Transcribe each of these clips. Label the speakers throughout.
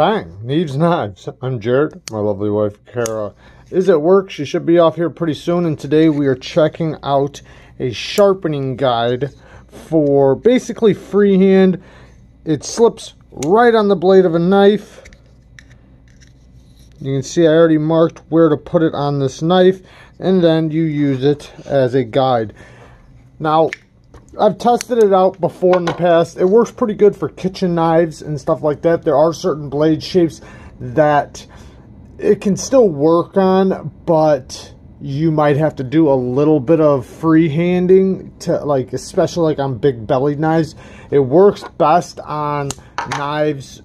Speaker 1: Bang! Neeves Knives. I'm Jerad. My lovely wife, Kara, is at work. She should be off here pretty soon. And today we are checking out a sharpening guide for basically freehand. It slips right on the blade of a knife. You can see I already marked where to put it on this knife. And then you use it as a guide. Now, I've tested it out before in the past. It works pretty good for kitchen knives and stuff like that. There are certain blade shapes that it can still work on, but you might have to do a little bit of freehanding to like, especially like on big bellied knives. It works best on knives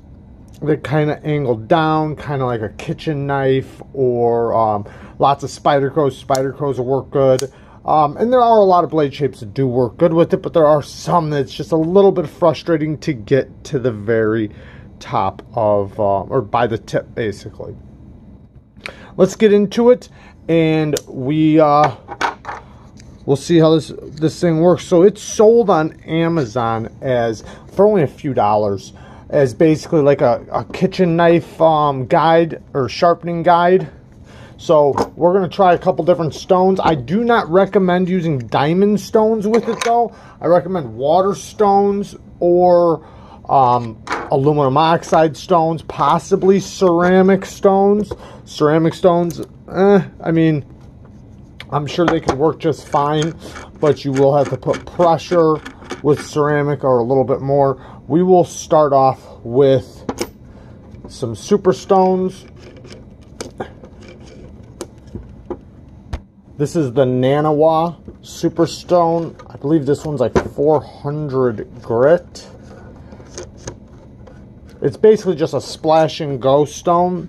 Speaker 1: that kind of angle down, kind of like a kitchen knife or um, lots of Spydercos. Spider crows will work good. Um, and there are a lot of blade shapes that do work good with it, but there are some that's just a little bit frustrating to get to the very top of, uh, or by the tip, basically. Let's get into it, and we, uh, we'll see how this, this thing works. So it's sold on Amazon as, for only a few dollars, as basically like a, a kitchen knife um, guide, or sharpening guide so we're going to try a couple different stones. I do not recommend using diamond stones with it though. I recommend water stones or um, aluminum oxide stones, possibly ceramic stones. Ceramic stones, eh, I mean, I'm sure they can work just fine, but you will have to put pressure with ceramic or a little bit more. We will start off with some super stones This is the Naniwa Superstone. I believe this one's like 400 grit. It's basically just a splash and go stone.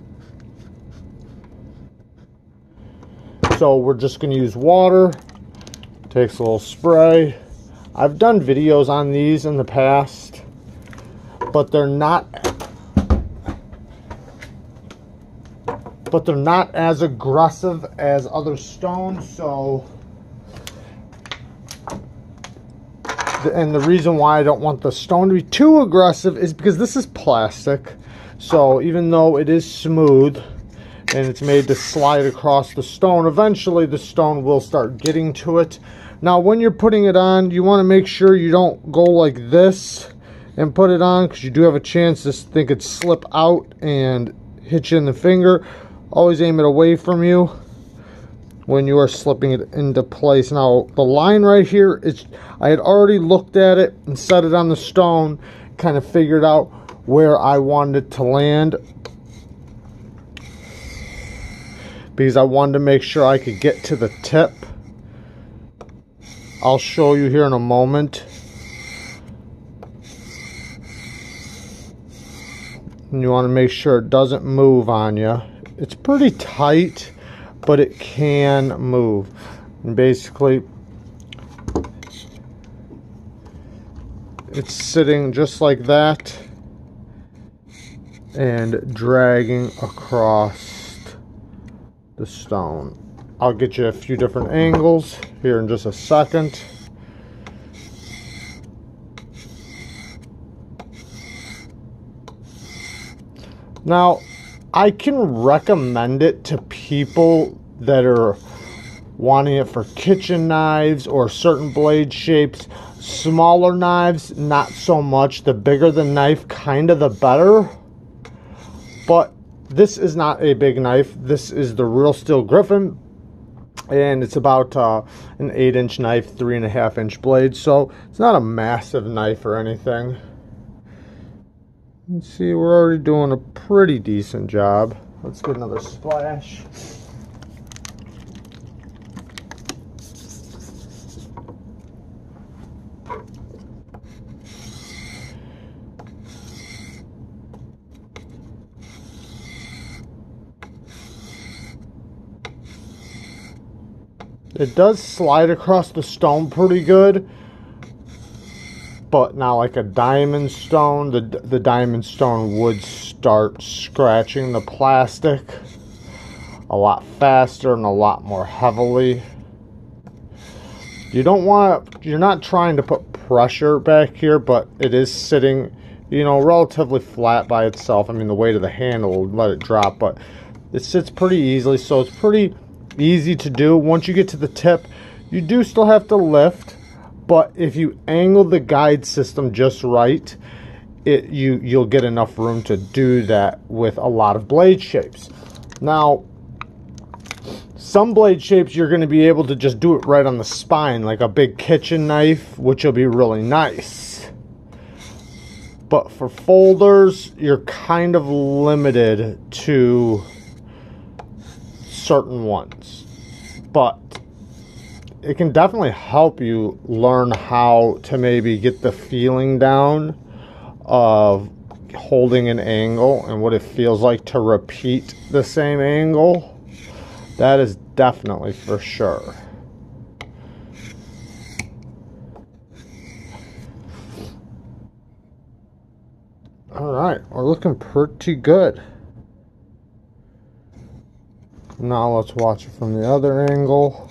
Speaker 1: So we're just going to use water. Takes a little spray. I've done videos on these in the past, but they're not but they're not as aggressive as other stones so and the reason why I don't want the stone to be too aggressive is because this is plastic so even though it is smooth and it's made to slide across the stone eventually the stone will start getting to it. Now when you're putting it on you want to make sure you don't go like this and put it on because you do have a chance this thing could slip out and hit you in the finger always aim it away from you when you are slipping it into place. Now, the line right here is, I had already looked at it and set it on the stone, kind of figured out where I wanted it to land. Because I wanted to make sure I could get to the tip. I'll show you here in a moment. And you want to make sure it doesn't move on you it's pretty tight, but it can move. And basically, it's sitting just like that and dragging across the stone. I'll get you a few different angles here in just a second. Now, I can recommend it to people that are wanting it for kitchen knives or certain blade shapes. Smaller knives, not so much. The bigger the knife, kind of the better. But this is not a big knife. This is the Real Steel Griffin. And it's about uh, an 8 inch knife, 3.5 inch blade. So it's not a massive knife or anything. See, we're already doing a pretty decent job. Let's get another splash. It does slide across the stone pretty good but now like a diamond stone the the diamond stone would start scratching the plastic a lot faster and a lot more heavily you don't want you're not trying to put pressure back here but it is sitting you know, relatively flat by itself. I mean, the weight of the handle will let it drop, but it sits pretty easily, so it's pretty easy to do. Once you get to the tip, you do still have to lift, but if you angle the guide system just right, it you you'll get enough room to do that with a lot of blade shapes. Now, some blade shapes you're going to be able to just do it right on the spine, like a big kitchen knife, which will be really nice. But for folders, you're kind of limited to certain ones. But it can definitely help you learn how to maybe get the feeling down of holding an angle and what it feels like to repeat the same angle. That is definitely for sure. All right, we're looking pretty good. Now let's watch it from the other angle.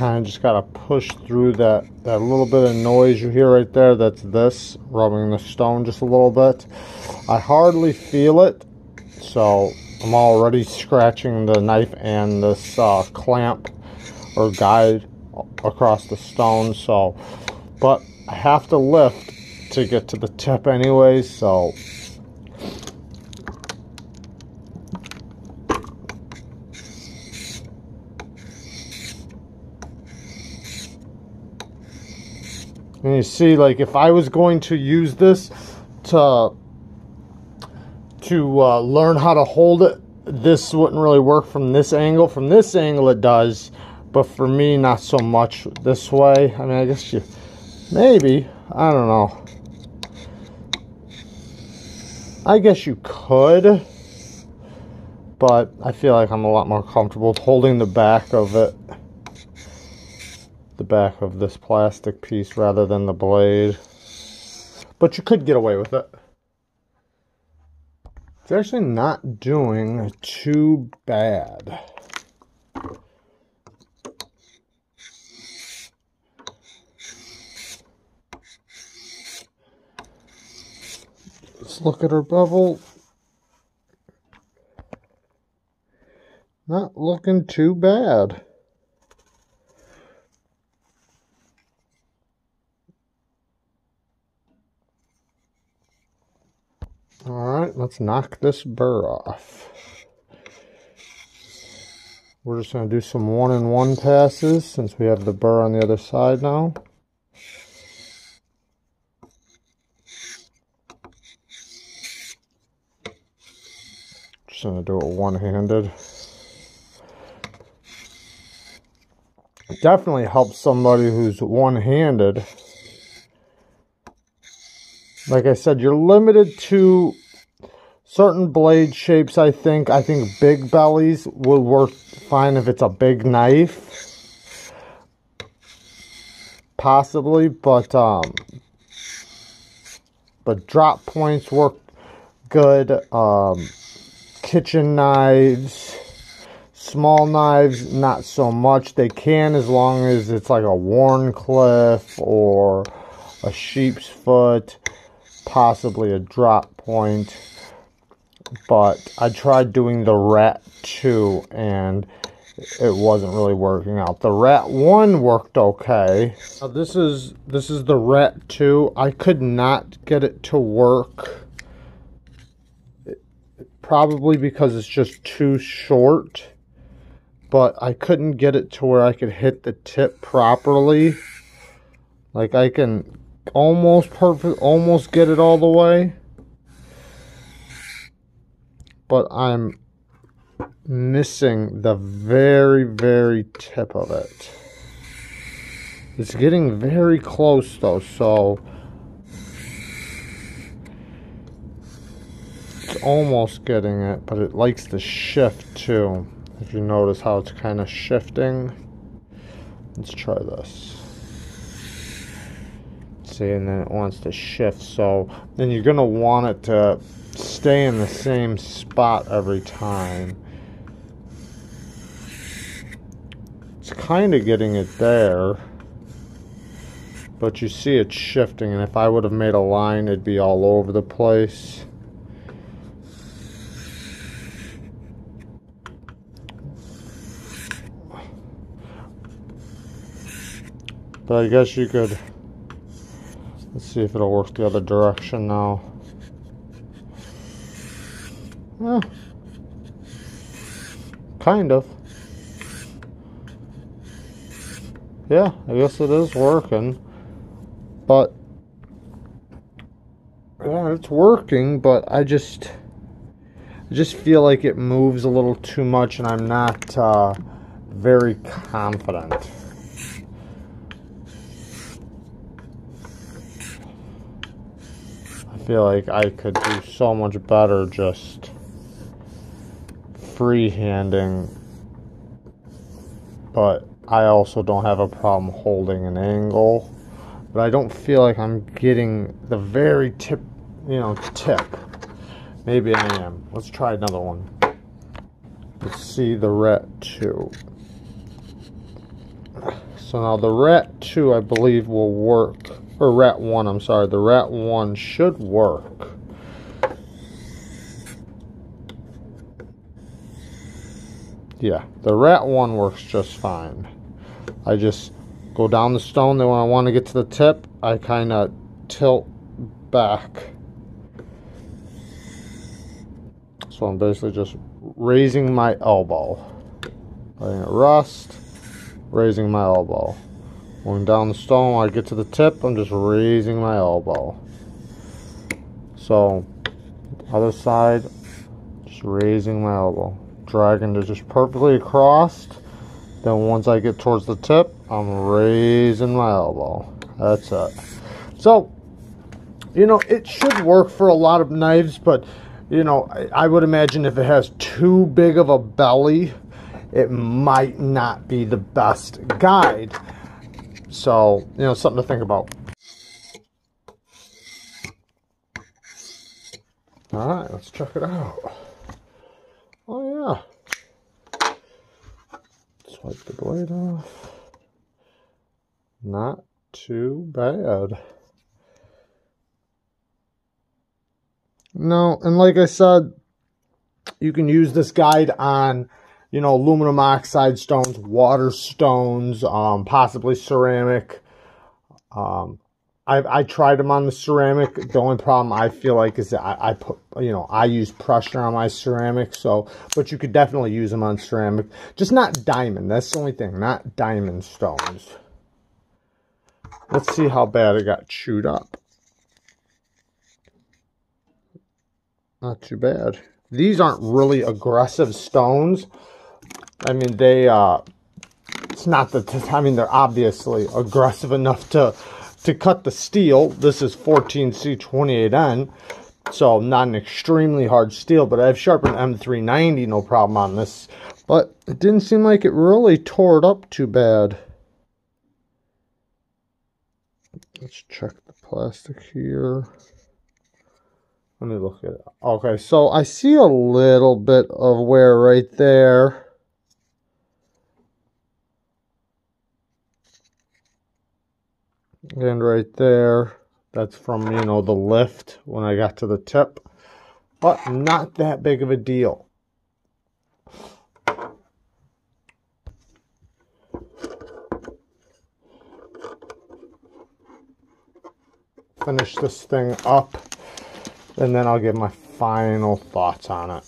Speaker 1: Kind of just got to push through that that little bit of noise you hear right there that's this rubbing the stone just a little bit. I hardly feel it so I'm already scratching the knife and this uh, clamp or guide across the stone so but I have to lift to get to the tip anyway so And you see, like, if I was going to use this to to uh, learn how to hold it, this wouldn't really work from this angle. From this angle, it does, but for me, not so much this way. I mean, I guess you maybe I don't know. I guess you could, but I feel like I'm a lot more comfortable holding the back of it the back of this plastic piece rather than the blade. But you could get away with it. It's actually not doing too bad. Let's look at our bevel. Not looking too bad. Alright, let's knock this burr off. We're just going to do some one-in-one -one passes since we have the burr on the other side now. Just going to do it one-handed. Definitely helps somebody who's one-handed like I said, you're limited to certain blade shapes, I think. I think big bellies will work fine if it's a big knife. Possibly, but um but drop points work good. Um kitchen knives, small knives, not so much. They can as long as it's like a Wharncliffe or a sheep's foot possibly a drop point but I tried doing the rat 2 and it wasn't really working out. The rat 1 worked okay. Now this is this is the rat 2. I could not get it to work. Probably because it's just too short. But I couldn't get it to where I could hit the tip properly. Like I can almost perfect, almost get it all the way. But I'm missing the very, very tip of it. It's getting very close though, so it's almost getting it, but it likes to shift too. If you notice how it's kind of shifting. Let's try this. And then it wants to shift. So then you're going to want it to stay in the same spot every time. It's kind of getting it there. But you see it shifting, and if I would have made a line, it'd be all over the place. But I guess you could, let's see if it'll work the other direction now. Yeah. Kind of. Yeah, I guess it is working. But yeah, it's working, but I just I just feel like it moves a little too much and I'm not uh, very confident. Feel like I could do so much better just freehanding, but I also don't have a problem holding an angle but I don't feel like I'm getting the very tip, you know, tip. Maybe I am. Let's try another one. Let's see the rat 2. So now the rat 2 I believe will work, or rat 1, I'm sorry, the rat 1 should work. Yeah, the rat 1 works just fine. I just go down the stone then when I want to get to the tip I kind of tilt back so I'm basically just raising my elbow letting it rest raising my elbow going down the stone when I get to the tip I'm just raising my elbow so other side just raising my elbow dragging it just perfectly across then once I get towards the tip, I'm raising my elbow. That's it. So, you know, it should work for a lot of knives, but, you know, I, I would imagine if it has too big of a belly, it might not be the best guide. So, you know, something to think about. All right, let's check it out. Oh, yeah wipe the blade off. Not too bad. No, and like I said, you can use this guide on, you know, aluminum oxide stones, water stones, um, possibly ceramic. Um, I I tried them on the ceramic. The only problem I feel like is that I, I, put you know I use pressure on my ceramic. So, but you could definitely use them on ceramic. Just not diamond. That's the only thing. Not diamond stones. Let's see how bad it got chewed up. Not too bad. These aren't really aggressive stones. I mean, they, uh, it's not that, I mean, they're obviously aggressive enough to to cut the steel, this is 14C28N, so not an extremely hard steel, but I've sharpened M390, no problem on this. But it didn't seem like it really tore it up too bad. Let's check the plastic here. Let me look at it. Okay, so I see a little bit of wear right there. And right there, that's from, you know, the lift when I got to the tip. But not that big of a deal. Finish this thing up, and then I'll give my final thoughts on it.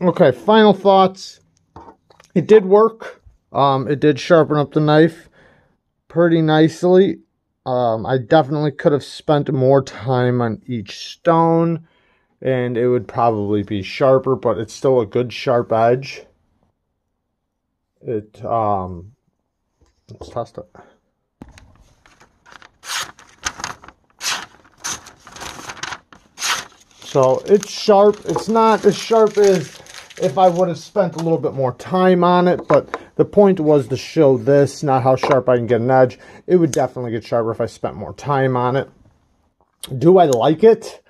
Speaker 1: Okay, final thoughts. It did work. Um, it did sharpen up the knife pretty nicely. Um, I definitely could have spent more time on each stone and it would probably be sharper, but it's still a good sharp edge. It, um, let's test it. So it's sharp. It's not as sharp as if I would have spent a little bit more time on it, but the point was to show this, not how sharp I can get an edge. It would definitely get sharper if I spent more time on it. Do I like it?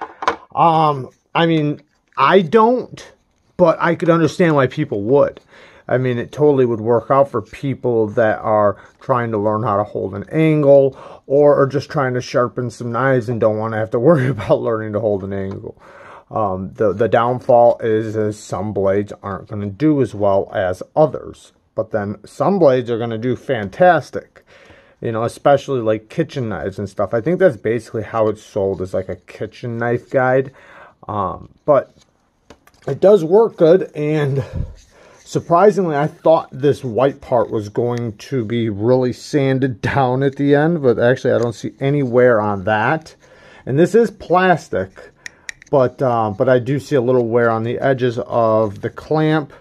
Speaker 1: Um, I mean, I don't, but I could understand why people would. I mean, it totally would work out for people that are trying to learn how to hold an angle or are just trying to sharpen some knives and don't want to have to worry about learning to hold an angle. Um, the, the downfall is, is some blades aren't going to do as well as others. But then some blades are going to do fantastic. You know, especially like kitchen knives and stuff. I think that's basically how it's sold as like a kitchen knife guide. Um, but it does work good. And surprisingly, I thought this white part was going to be really sanded down at the end. But actually, I don't see any wear on that. And this is plastic but uh, but I do see a little wear on the edges of the clamp.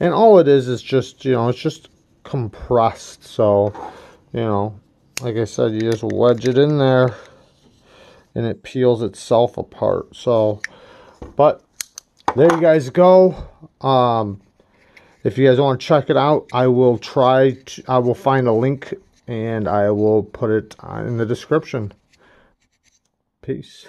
Speaker 1: And all it is is just you know it's just compressed. So you know like I said you just wedge it in there and it peels itself apart. So but there you guys go. Um, if you guys want to check it out I will try to, I will find a link and I will put it in the description. Peace